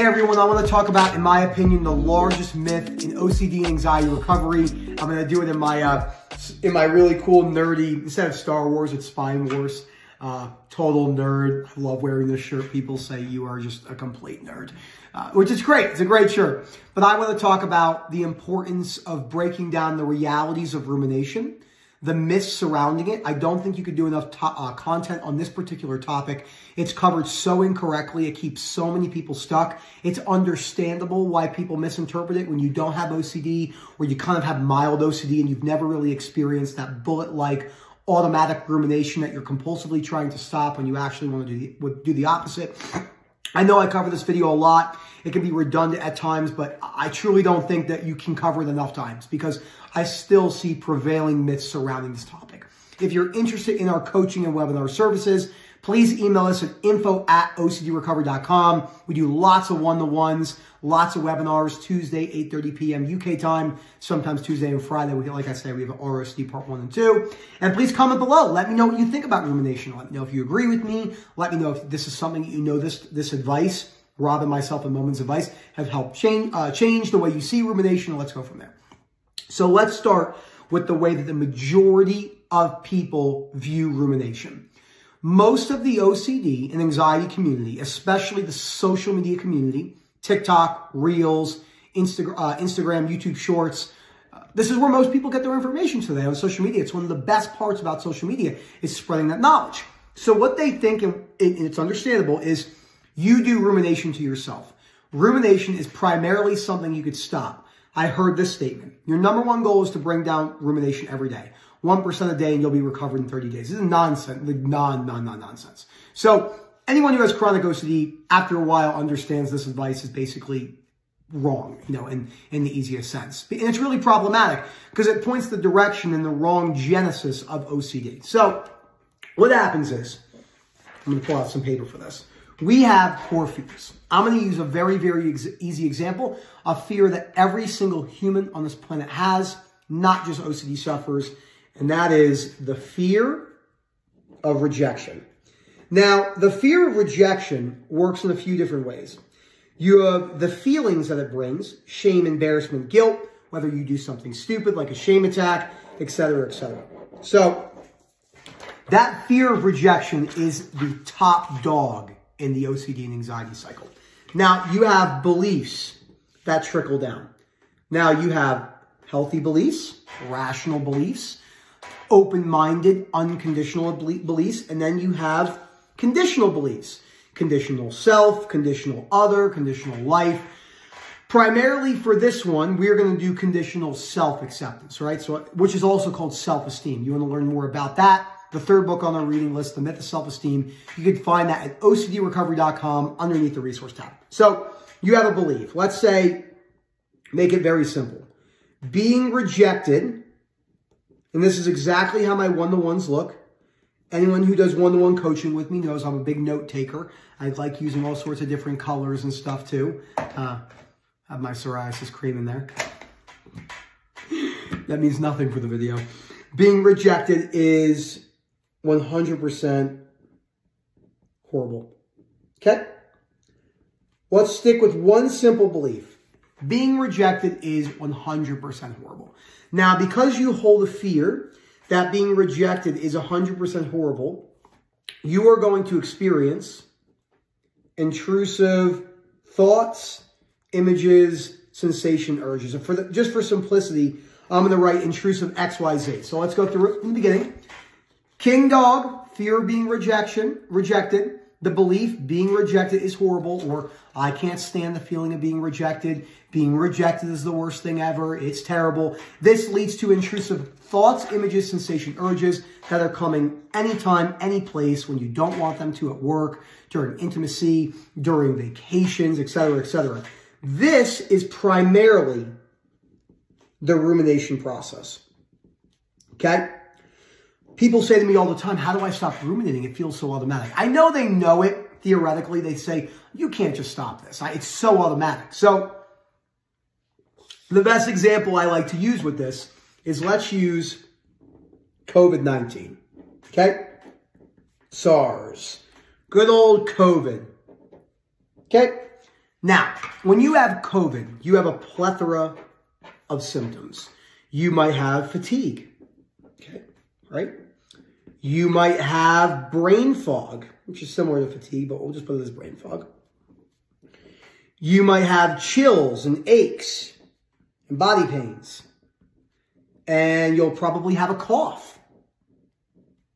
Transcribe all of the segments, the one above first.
Hey everyone, I want to talk about, in my opinion, the largest myth in OCD anxiety recovery. I'm going to do it in my uh, in my really cool nerdy, instead of Star Wars, it's Spine Wars. Uh, total nerd. I love wearing this shirt. People say you are just a complete nerd, uh, which is great. It's a great shirt. But I want to talk about the importance of breaking down the realities of rumination the myths surrounding it. I don't think you could do enough uh, content on this particular topic. It's covered so incorrectly. It keeps so many people stuck. It's understandable why people misinterpret it when you don't have OCD or you kind of have mild OCD and you've never really experienced that bullet-like automatic rumination that you're compulsively trying to stop when you actually want to do the, do the opposite. I know I cover this video a lot. It can be redundant at times, but I truly don't think that you can cover it enough times because I still see prevailing myths surrounding this topic. If you're interested in our coaching and webinar services, please email us at info at ocdrecovery.com. We do lots of one-to-ones, lots of webinars, Tuesday, 8.30 p.m. UK time, sometimes Tuesday and Friday. We, like I said, we have ROCD part one and two. And please comment below. Let me know what you think about rumination. Let me know if you agree with me. Let me know if this is something you know this, this advice, Rob and myself and Moments Advice, have helped change, uh, change the way you see rumination. Let's go from there. So let's start with the way that the majority of people view rumination. Most of the OCD and anxiety community, especially the social media community, TikTok, Reels, Insta uh, Instagram, YouTube Shorts, uh, this is where most people get their information today on social media. It's one of the best parts about social media is spreading that knowledge. So what they think, and it's understandable, is you do rumination to yourself. Rumination is primarily something you could stop. I heard this statement. Your number one goal is to bring down rumination every day. 1% a day and you'll be recovered in 30 days. This is nonsense, like non, non, non, nonsense. So anyone who has chronic OCD after a while understands this advice is basically wrong, you know, in, in the easiest sense. And it's really problematic because it points the direction in the wrong genesis of OCD. So what happens is, I'm going to pull out some paper for this. We have core fears. I'm going to use a very, very ex easy example, a fear that every single human on this planet has, not just OCD sufferers, and that is the fear of rejection. Now, the fear of rejection works in a few different ways. You have the feelings that it brings, shame, embarrassment, guilt, whether you do something stupid like a shame attack, etc., etc. So, that fear of rejection is the top dog in the OCD and anxiety cycle. Now, you have beliefs that trickle down. Now, you have healthy beliefs, rational beliefs, open-minded, unconditional beliefs, and then you have conditional beliefs. Conditional self, conditional other, conditional life. Primarily for this one, we're going to do conditional self-acceptance, right? So, which is also called self-esteem. You want to learn more about that? The third book on our reading list, The Myth of Self-Esteem. You can find that at ocdrecovery.com underneath the resource tab. So, you have a belief. Let's say, make it very simple. Being rejected and this is exactly how my one-to-ones look. Anyone who does one-to-one coaching with me knows I'm a big note taker. I like using all sorts of different colors and stuff too. Uh, have my psoriasis cream in there. that means nothing for the video. Being rejected is 100% horrible. Okay? Let's stick with one simple belief. Being rejected is 100% horrible. Now, because you hold a fear that being rejected is 100% horrible, you are going to experience intrusive thoughts, images, sensation, urges. And for the, just for simplicity, I'm going to write intrusive XYZ. So let's go through it from the beginning. King dog, fear of being rejection, rejected. The belief being rejected is horrible or I can't stand the feeling of being rejected. Being rejected is the worst thing ever. It's terrible. This leads to intrusive thoughts, images, sensation, urges that are coming anytime, any place when you don't want them to at work, during intimacy, during vacations, etc., etc. This is primarily the rumination process. Okay? People say to me all the time, how do I stop ruminating? It feels so automatic. I know they know it. Theoretically, they say, you can't just stop this. It's so automatic. So the best example I like to use with this is let's use COVID-19. Okay? SARS. Good old COVID. Okay? Now, when you have COVID, you have a plethora of symptoms. You might have fatigue, okay, right? You might have brain fog, which is similar to fatigue, but we'll just put it as brain fog. You might have chills and aches and body pains. And you'll probably have a cough.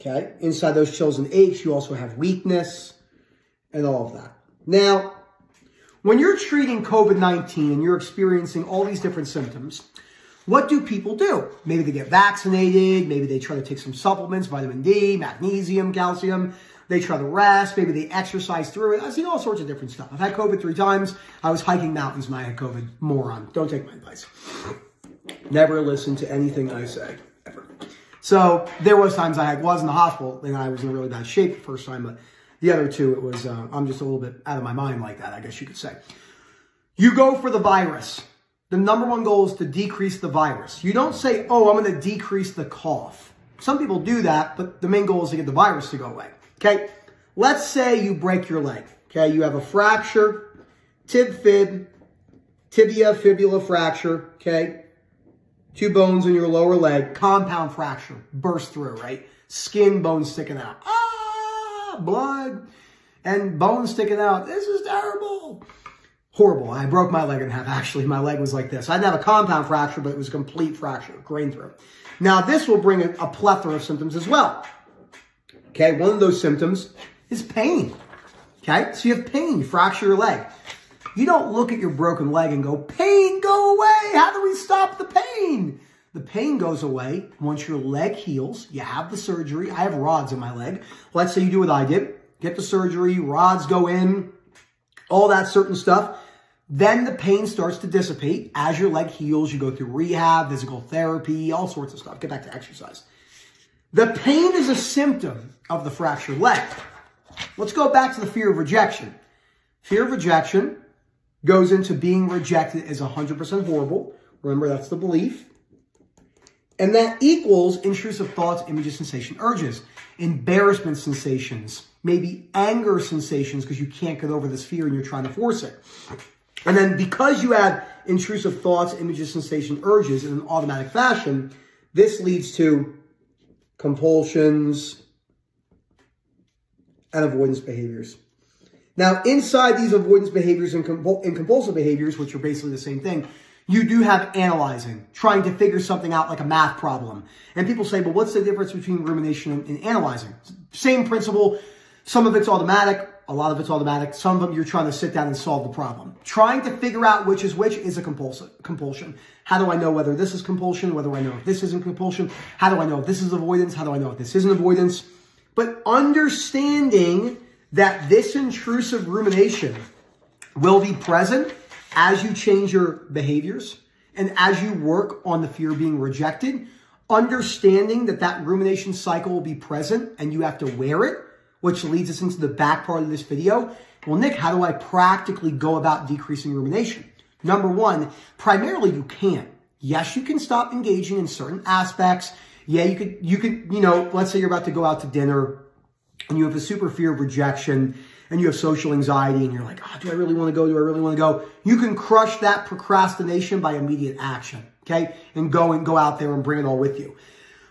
Okay? Inside those chills and aches, you also have weakness and all of that. Now, when you're treating COVID-19 and you're experiencing all these different symptoms, what do people do? Maybe they get vaccinated. Maybe they try to take some supplements, vitamin D, magnesium, calcium. They try to rest. Maybe they exercise through it. I've seen all sorts of different stuff. I've had COVID three times. I was hiking mountains when I had COVID. Moron. Don't take my advice. Never listen to anything I say, ever. So there was times I was in the hospital and I was in really bad shape the first time, but the other two, it was, uh, I'm just a little bit out of my mind like that, I guess you could say. You go for the virus. The number one goal is to decrease the virus. You don't say, oh, I'm going to decrease the cough. Some people do that, but the main goal is to get the virus to go away. Okay, let's say you break your leg. Okay, you have a fracture, tib fib, tibia fibula fracture. Okay, two bones in your lower leg, compound fracture, burst through, right? Skin, bone sticking out. Ah, blood and bone sticking out. This is terrible. Horrible. I broke my leg in half. Actually, my leg was like this. I didn't have a compound fracture, but it was a complete fracture, grain through. Now, this will bring a, a plethora of symptoms as well. Okay, one of those symptoms is pain. Okay, so you have pain, you fracture your leg. You don't look at your broken leg and go, pain, go away. How do we stop the pain? The pain goes away once your leg heals. You have the surgery. I have rods in my leg. Let's say you do what I did. Get the surgery, rods go in, all that certain stuff. Then the pain starts to dissipate. As your leg heals, you go through rehab, physical therapy, all sorts of stuff. Get back to exercise. The pain is a symptom of the fractured leg. Let's go back to the fear of rejection. Fear of rejection goes into being rejected as 100% horrible. Remember, that's the belief. And that equals intrusive thoughts, images, sensation, urges, embarrassment sensations, maybe anger sensations because you can't get over this fear and you're trying to force it. And then because you have intrusive thoughts, images, sensation, urges in an automatic fashion, this leads to compulsions, and avoidance behaviors. Now, inside these avoidance behaviors and, compul and, compulsive behaviors, which are basically the same thing, you do have analyzing, trying to figure something out like a math problem. And people say, well, what's the difference between rumination and, and analyzing? Same principle. Some of it's automatic. A lot of it's automatic. Some of them you're trying to sit down and solve the problem. Trying to figure out which is which is a compulsion. compulsion. How do I know whether this is compulsion? Whether I know if this isn't compulsion? How do I know if this is avoidance? How do I know if this isn't avoidance? But understanding that this intrusive rumination will be present as you change your behaviors and as you work on the fear of being rejected, understanding that that rumination cycle will be present and you have to wear it which leads us into the back part of this video. Well, Nick, how do I practically go about decreasing rumination? Number one, primarily you can't. Yes, you can stop engaging in certain aspects. Yeah, you could, you could, you know, let's say you're about to go out to dinner and you have a super fear of rejection and you have social anxiety and you're like, oh, do I really want to go? Do I really want to go? You can crush that procrastination by immediate action, okay? And go and go out there and bring it all with you.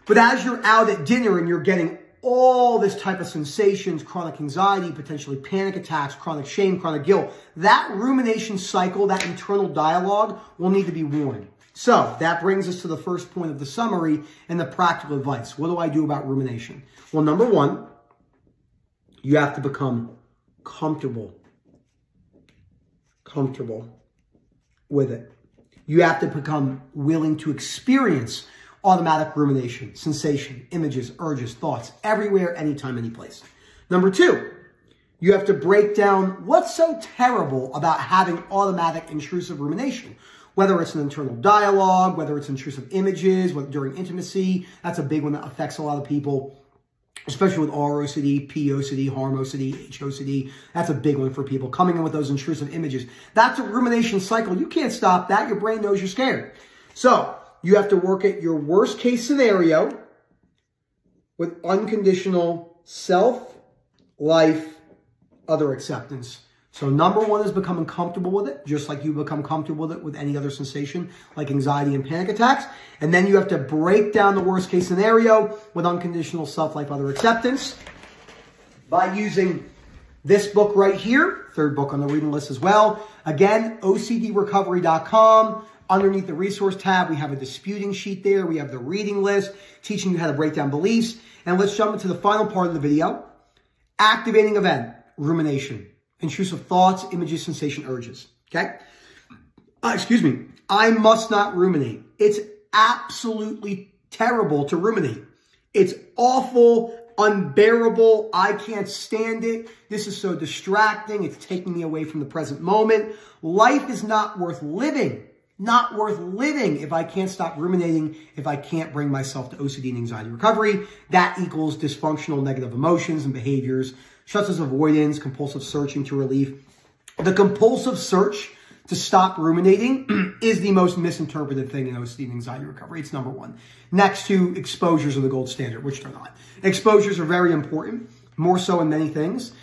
But as you're out at dinner and you're getting all this type of sensations, chronic anxiety, potentially panic attacks, chronic shame, chronic guilt, that rumination cycle, that internal dialogue will need to be worn. So that brings us to the first point of the summary and the practical advice. What do I do about rumination? Well, number one, you have to become comfortable, comfortable with it. You have to become willing to experience automatic rumination, sensation, images, urges, thoughts, everywhere, anytime, any place. Number two, you have to break down what's so terrible about having automatic intrusive rumination. Whether it's an internal dialogue, whether it's intrusive images, during intimacy, that's a big one that affects a lot of people, especially with ROCD, POCD, harm OCD, HOCD. That's a big one for people coming in with those intrusive images. That's a rumination cycle. You can't stop that. Your brain knows you're scared. So you have to work at your worst case scenario with unconditional self, life, other acceptance. So number one is becoming comfortable with it, just like you become comfortable with it with any other sensation like anxiety and panic attacks. And then you have to break down the worst case scenario with unconditional self-life other acceptance by using this book right here, third book on the reading list as well. Again, OCDrecovery.com. Underneath the resource tab, we have a disputing sheet there. We have the reading list, teaching you how to break down beliefs. And let's jump into the final part of the video. Activating event, rumination, intrusive thoughts, images, sensation, urges. Okay? Uh, excuse me. I must not ruminate. It's absolutely terrible to ruminate. It's awful, unbearable. I can't stand it. This is so distracting. It's taking me away from the present moment. Life is not worth living. Not worth living if I can't stop ruminating, if I can't bring myself to OCD and anxiety recovery. That equals dysfunctional negative emotions and behaviors, such as avoidance, compulsive searching to relief. The compulsive search to stop ruminating is the most misinterpreted thing in OCD and anxiety recovery. It's number one. Next to exposures are the gold standard, which they're not. Exposures are very important, more so in many things.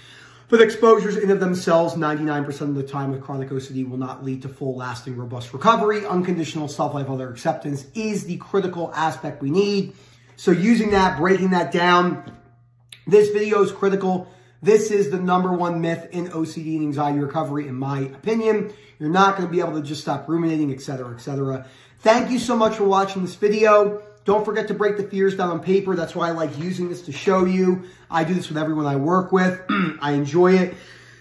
But exposures in of themselves, 99% of the time with chronic OCD will not lead to full lasting robust recovery. Unconditional self-life other acceptance is the critical aspect we need. So using that, breaking that down, this video is critical. This is the number one myth in OCD and anxiety recovery, in my opinion. You're not going to be able to just stop ruminating, etc., etc. Thank you so much for watching this video. Don't forget to break the fears down on paper. That's why I like using this to show you. I do this with everyone I work with. I enjoy it.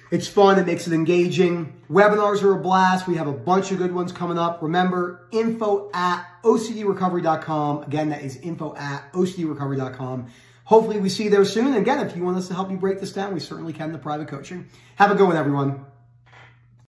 It's fun. It makes it engaging. Webinars are a blast. We have a bunch of good ones coming up. Remember, info at OCDrecovery.com. Again, that is info at OCDrecovery.com. Hopefully we see you there soon. Again, if you want us to help you break this down, we certainly can the private coaching. Have a good one, everyone.